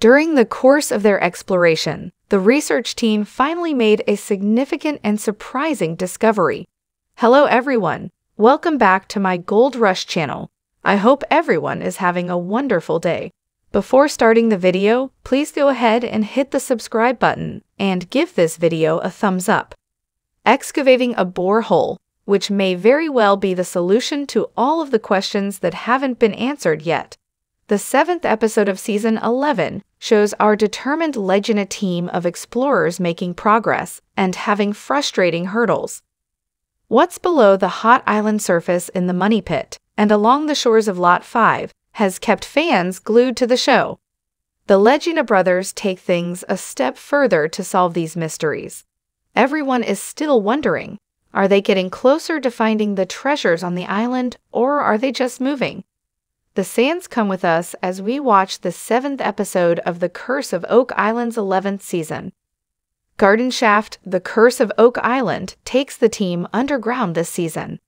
During the course of their exploration, the research team finally made a significant and surprising discovery. Hello everyone, welcome back to my Gold Rush channel. I hope everyone is having a wonderful day. Before starting the video, please go ahead and hit the subscribe button and give this video a thumbs up. Excavating a borehole, which may very well be the solution to all of the questions that haven't been answered yet. The seventh episode of season 11 shows our determined Lagina team of explorers making progress and having frustrating hurdles. What's below the hot island surface in the money pit and along the shores of Lot 5 has kept fans glued to the show. The Lagina brothers take things a step further to solve these mysteries. Everyone is still wondering are they getting closer to finding the treasures on the island, or are they just moving? The sands come with us as we watch the seventh episode of The Curse of Oak Island's 11th season. Garden Shaft, The Curse of Oak Island, takes the team underground this season.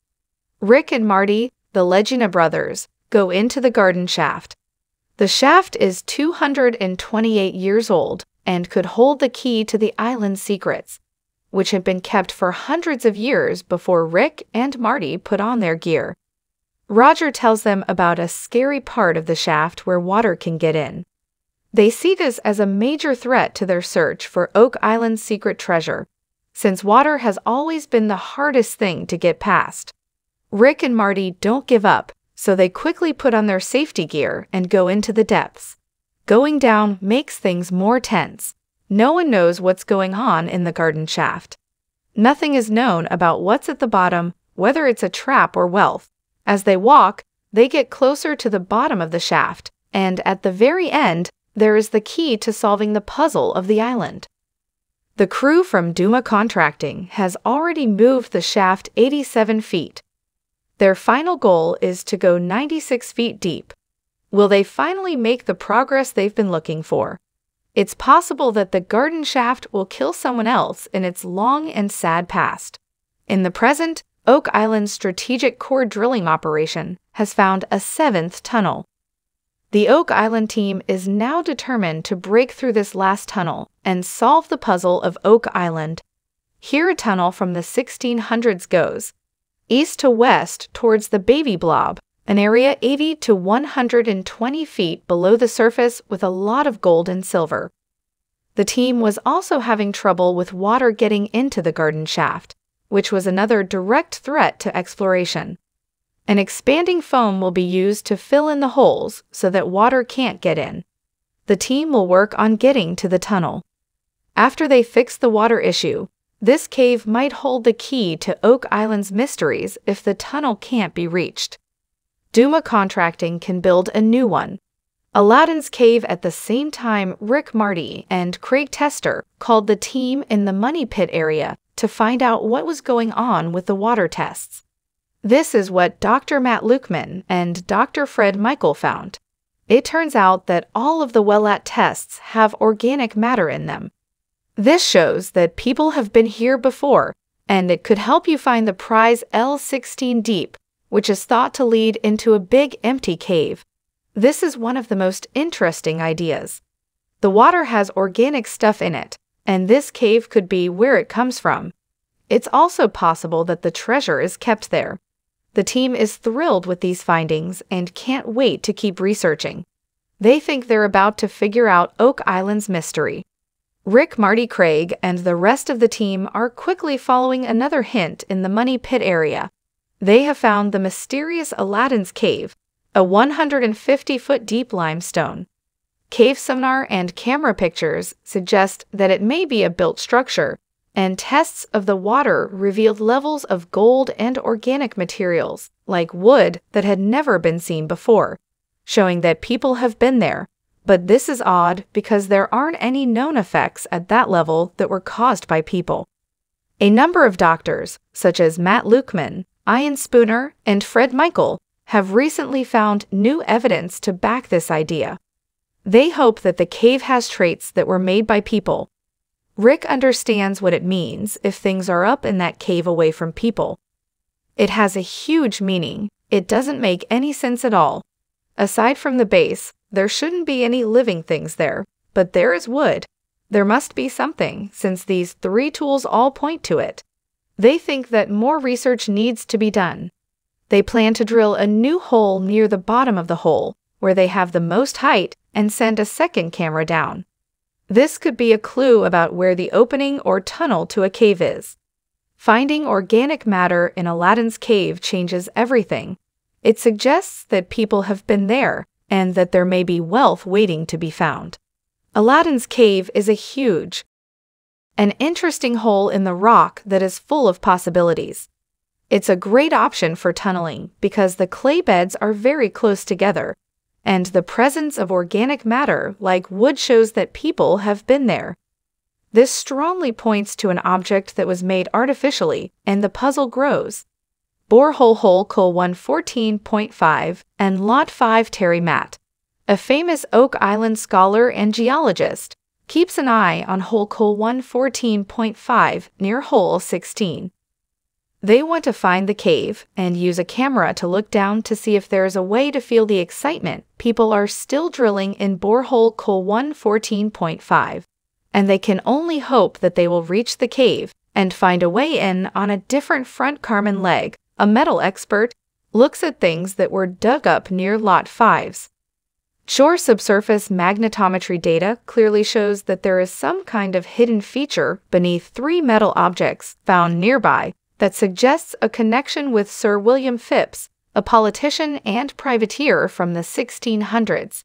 Rick and Marty, the Lagina brothers, go into the garden shaft. The shaft is 228 years old and could hold the key to the island's secrets, which had been kept for hundreds of years before Rick and Marty put on their gear. Roger tells them about a scary part of the shaft where water can get in. They see this as a major threat to their search for Oak Island's secret treasure, since water has always been the hardest thing to get past. Rick and Marty don't give up, so they quickly put on their safety gear and go into the depths. Going down makes things more tense. No one knows what's going on in the garden shaft. Nothing is known about what's at the bottom, whether it's a trap or wealth. As they walk, they get closer to the bottom of the shaft, and at the very end, there is the key to solving the puzzle of the island. The crew from Dumas Contracting has already moved the shaft 87 feet. Their final goal is to go 96 feet deep. Will they finally make the progress they've been looking for? It's possible that the garden shaft will kill someone else in its long and sad past. In the present, Oak Island's strategic core drilling operation has found a seventh tunnel. The Oak Island team is now determined to break through this last tunnel and solve the puzzle of Oak Island. Here a tunnel from the 1600s goes, east to west towards the Baby Blob, an area 80 to 120 feet below the surface with a lot of gold and silver. The team was also having trouble with water getting into the garden shaft, which was another direct threat to exploration. An expanding foam will be used to fill in the holes so that water can't get in. The team will work on getting to the tunnel. After they fix the water issue, this cave might hold the key to Oak Island's mysteries if the tunnel can't be reached. Dumas Contracting can build a new one. Aladdin's Cave at the same time Rick Marty and Craig Tester called the team in the Money Pit area to find out what was going on with the water tests. This is what Dr. Matt Lukeman and Dr. Fred Michael found. It turns out that all of the WELAT tests have organic matter in them. This shows that people have been here before, and it could help you find the prize L16 Deep, which is thought to lead into a big empty cave. This is one of the most interesting ideas. The water has organic stuff in it, and this cave could be where it comes from. It's also possible that the treasure is kept there. The team is thrilled with these findings and can't wait to keep researching. They think they're about to figure out Oak Island's mystery. Rick, Marty, Craig, and the rest of the team are quickly following another hint in the Money Pit area. They have found the mysterious Aladdin's Cave, a 150 foot deep limestone. Cave sonar and camera pictures suggest that it may be a built structure, and tests of the water revealed levels of gold and organic materials, like wood, that had never been seen before, showing that people have been there. But this is odd because there aren't any known effects at that level that were caused by people. A number of doctors, such as Matt Lukeman, Ian Spooner, and Fred Michael, have recently found new evidence to back this idea. They hope that the cave has traits that were made by people. Rick understands what it means if things are up in that cave away from people. It has a huge meaning. It doesn't make any sense at all. Aside from the base, there shouldn't be any living things there, but there is wood. There must be something, since these three tools all point to it. They think that more research needs to be done. They plan to drill a new hole near the bottom of the hole, where they have the most height, and send a second camera down. This could be a clue about where the opening or tunnel to a cave is. Finding organic matter in Aladdin's cave changes everything. It suggests that people have been there and that there may be wealth waiting to be found. Aladdin's cave is a huge, an interesting hole in the rock that is full of possibilities. It's a great option for tunneling because the clay beds are very close together, and the presence of organic matter like wood shows that people have been there. This strongly points to an object that was made artificially, and the puzzle grows. Borehole Hole Col 114.5 and Lot 5 Terry Matt, a famous Oak Island scholar and geologist, keeps an eye on hole Col 114.5 near hole 16. They want to find the cave and use a camera to look down to see if there is a way to feel the excitement people are still drilling in borehole Col 114.5 and they can only hope that they will reach the cave and find a way in on a different front Carmen Legge. A metal expert looks at things that were dug up near Lot 5's. Shore subsurface magnetometry data clearly shows that there is some kind of hidden feature beneath three metal objects found nearby that suggests a connection with Sir William Phips, a politician and privateer from the 1600s.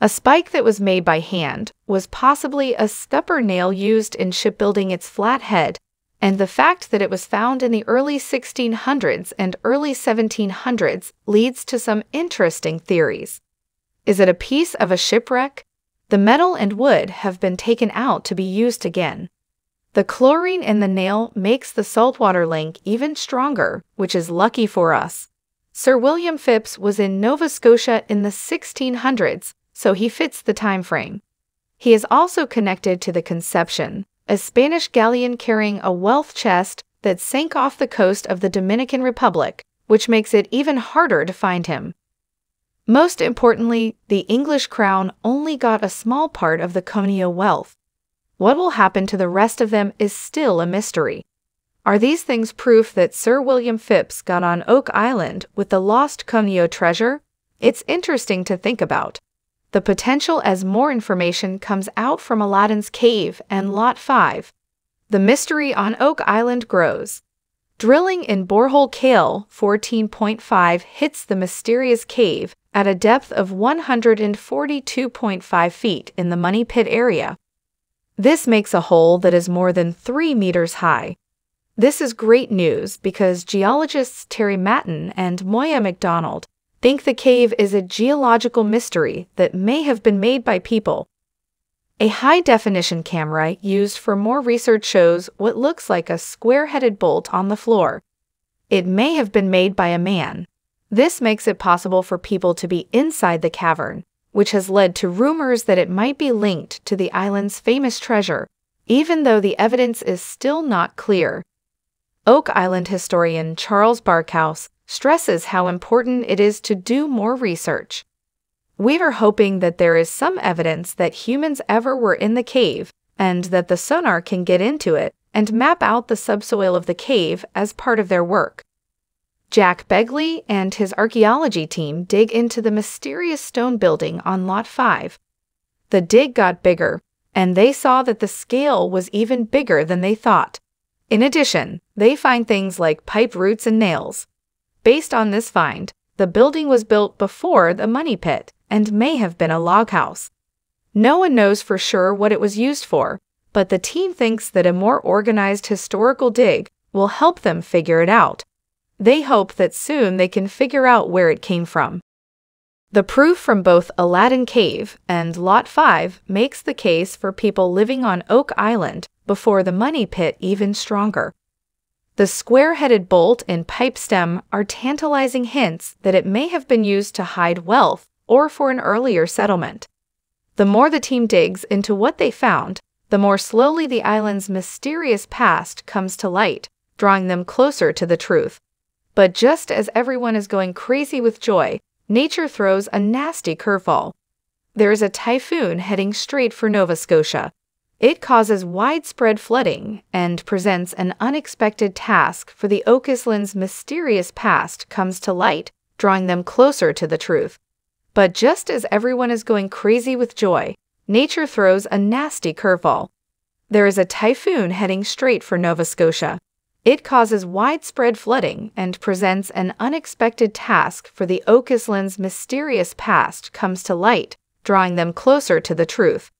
A spike that was made by hand was possibly a stupper nail used in shipbuilding its flat head, and the fact that it was found in the early 1600s and early 1700s leads to some interesting theories. Is it a piece of a shipwreck? The metal and wood have been taken out to be used again. The chlorine in the nail makes the saltwater link even stronger, which is lucky for us. Sir William Phips was in Nova Scotia in the 1600s so he fits the time frame. He is also connected to the Conception, a Spanish galleon carrying a wealth chest that sank off the coast of the Dominican Republic, which makes it even harder to find him. Most importantly, the English crown only got a small part of the Conio wealth. What will happen to the rest of them is still a mystery. Are these things proof that Sir William Phips got on Oak Island with the lost Conio treasure? It's interesting to think about the potential as more information comes out from Aladdin's cave and Lot 5. The mystery on Oak Island grows. Drilling in borehole Cale 14.5 hits the mysterious cave at a depth of 142.5 feet in the Money Pit area. This makes a hole that is more than 3 meters high. This is great news because geologists Terry Matten and Moya McDonald think the cave is a geological mystery that may have been made by people. A high definition camera used for more research shows what looks like a square headed bolt on the floor. It may have been made by a man. This makes it possible for people to be inside the cavern, which has led to rumors that it might be linked to the island's famous treasure, even though the evidence is still not clear. Oak Island historian Charles Barkhouse stresses how important it is to do more research. We are hoping that there is some evidence that humans ever were in the cave and that the sonar can get into it and map out the subsoil of the cave as part of their work. Jack Begley and his archaeology team dig into the mysterious stone building on Lot 5. The dig got bigger, and they saw that the scale was even bigger than they thought. In addition, they find things like pipe roots and nails, Based on this find, the building was built before the money pit and may have been a log house. No one knows for sure what it was used for, but the team thinks that a more organized historical dig will help them figure it out. They hope that soon they can figure out where it came from. The proof from both Aladdin Cave and Lot 5 makes the case for people living on Oak Island before the money pit even stronger. The square-headed bolt and pipe stem are tantalizing hints that it may have been used to hide wealth or for an earlier settlement. The more the team digs into what they found, the more slowly the island's mysterious past comes to light, drawing them closer to the truth. But just as everyone is going crazy with joy, nature throws a nasty curveball. There is a typhoon heading straight for Nova Scotia. It causes widespread flooding and presents an unexpected task for the Oak Island's mysterious past comes to light, drawing them closer to the truth. But just as everyone is going crazy with joy, nature throws a nasty curveball. There is a typhoon heading straight for Nova Scotia. It causes widespread flooding and presents an unexpected task for the Oak Island's mysterious past comes to light, drawing them closer to the truth.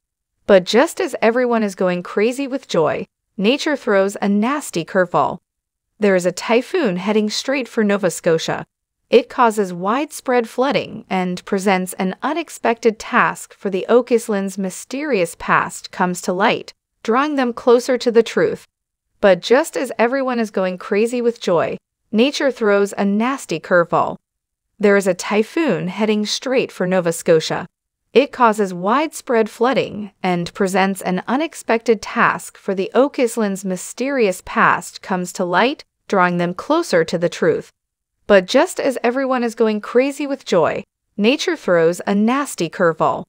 But just as everyone is going crazy with joy, nature throws a nasty curveball. There is a typhoon heading straight for Nova Scotia. It causes widespread flooding and presents an unexpected task for the Oak Island's mysterious past comes to light, drawing them closer to the truth. But just as everyone is going crazy with joy, nature throws a nasty curveball. There is a typhoon heading straight for Nova Scotia. It causes widespread flooding and presents an unexpected task for the Oak Island's mysterious past comes to light, drawing them closer to the truth. But just as everyone is going crazy with joy, nature throws a nasty curveball.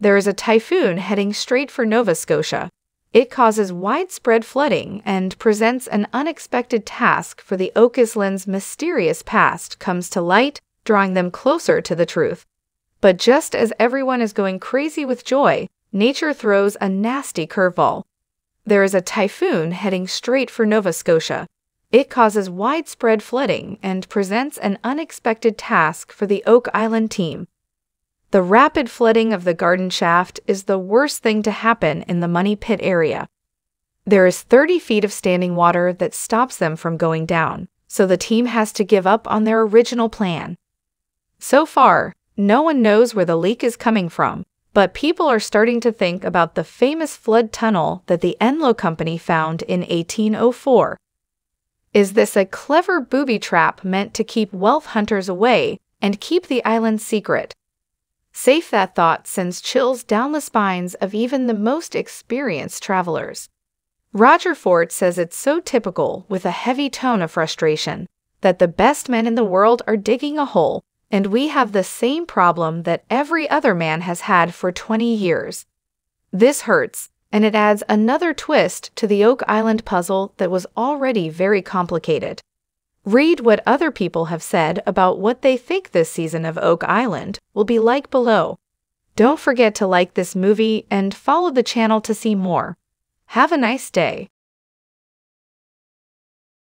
There is a typhoon heading straight for Nova Scotia. It causes widespread flooding and presents an unexpected task for the Oak Island's mysterious past comes to light, drawing them closer to the truth. But just as everyone is going crazy with joy, nature throws a nasty curveball. There is a typhoon heading straight for Nova Scotia. It causes widespread flooding and presents an unexpected task for the Oak Island team. The rapid flooding of the garden shaft is the worst thing to happen in the Money Pit area. There is 30 feet of standing water that stops them from going down, so the team has to give up on their original plan. So far, no one knows where the leak is coming from, but people are starting to think about the famous flood tunnel that the Onslow Company found in 1804. Is this a clever booby trap meant to keep wealth hunters away and keep the island secret? Safe that thought sends chills down the spines of even the most experienced travelers. Roger Ford says it's so typical, with a heavy tone of frustration, that the best men in the world are digging a hole and we have the same problem that every other man has had for 20 years. This hurts, and it adds another twist to the Oak Island puzzle that was already very complicated. Read what other people have said about what they think this season of Oak Island will be like below. Don't forget to like this movie and follow the channel to see more. Have a nice day.